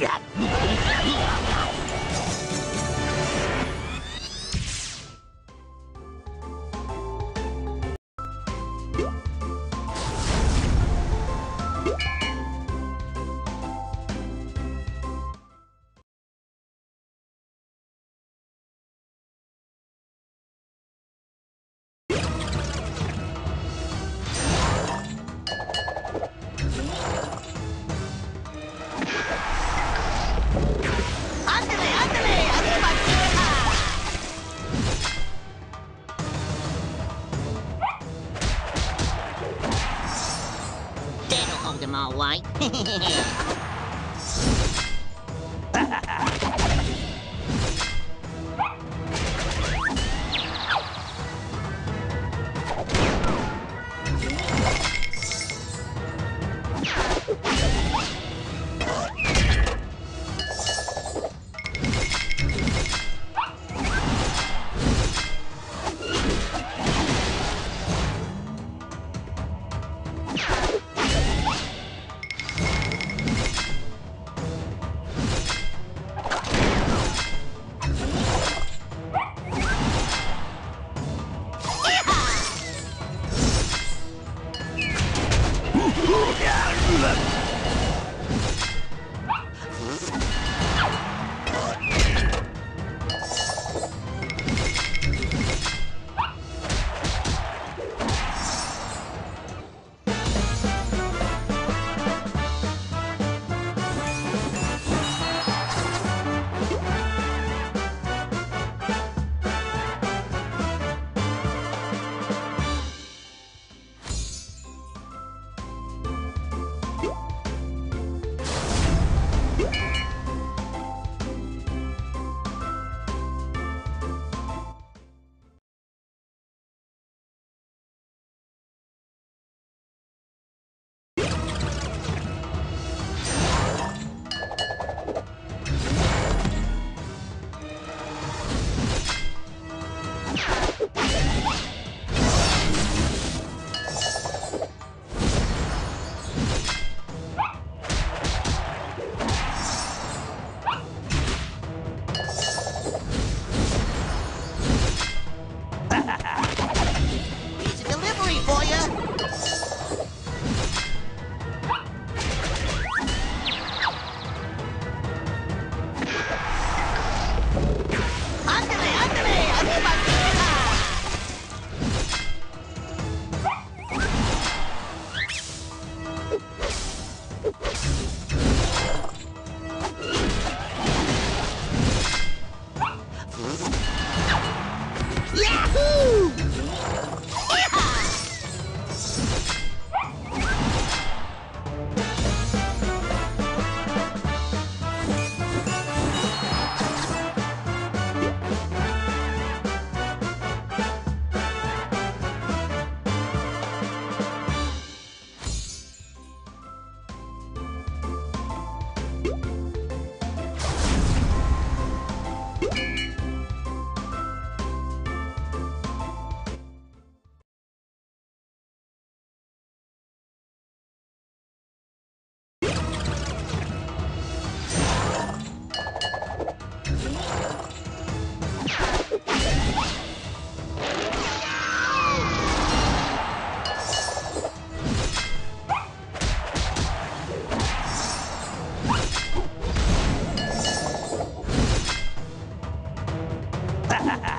や all right. あっ! Ha ha ha!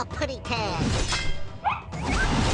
I did! I